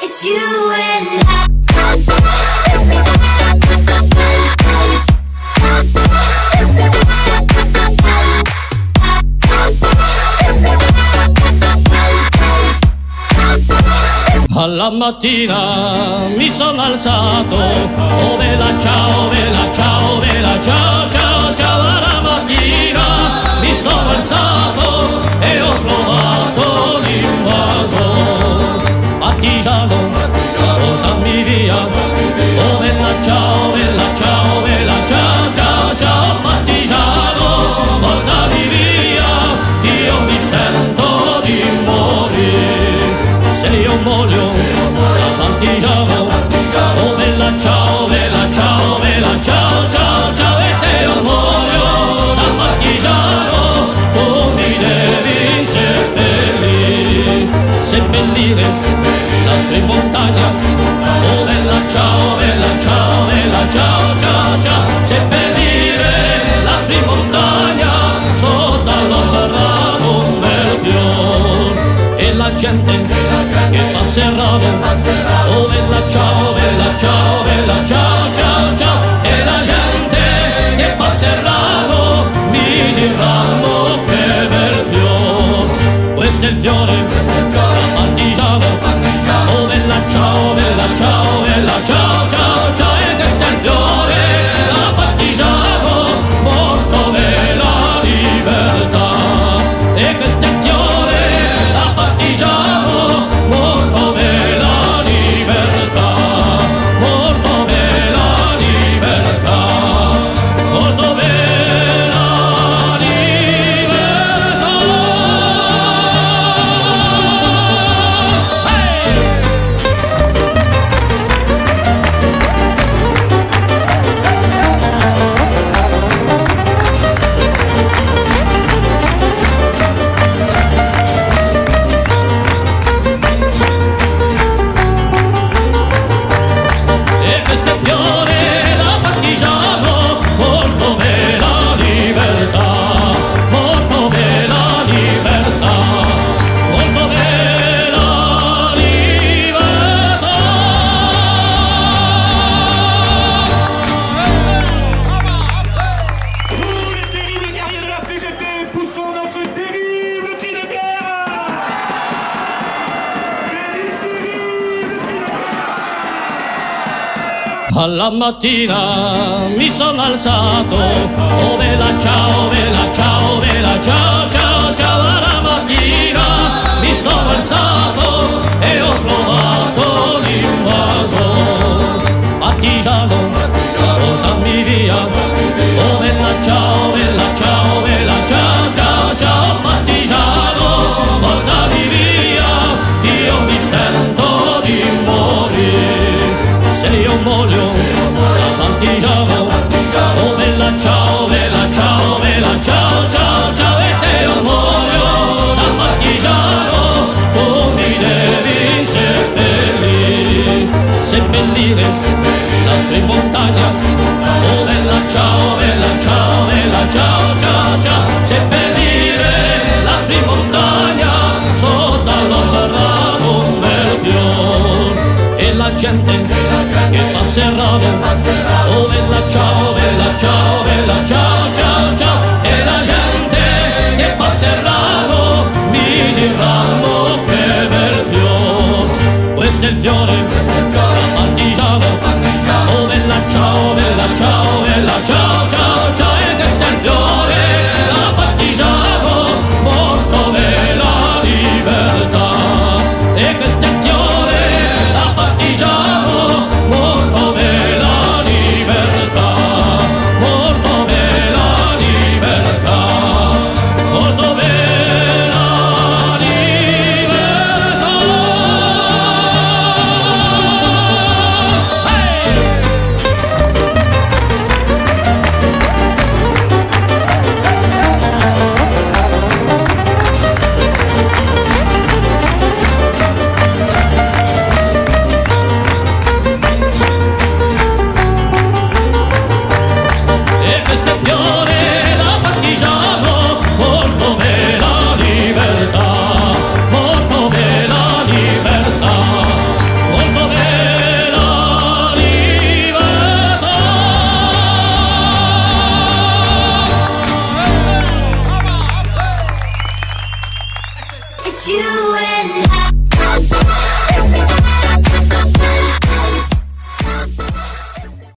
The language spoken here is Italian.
It's you and I. Alla mattina mi sono alzato, Ove la ciao, ove la ciao. ves, las y montañas. Oh, bella ciao, bella ciao, bella ciao, ciao, ciao. Seppellire la sui montagna sotto la un bel fior. E la gente che passerà, oh, bella ciao, bella ciao, bella ciao, ciao, ciao. E la gente che passerà, mi diranno che bel fior. Questo è il fiore Alla mattina mi sono alzato, oh vela ciao, vela ciao, vela ciao, ciao, ciao, alla mattina mi sono alzato e ho fatto... colines, nace en montañas,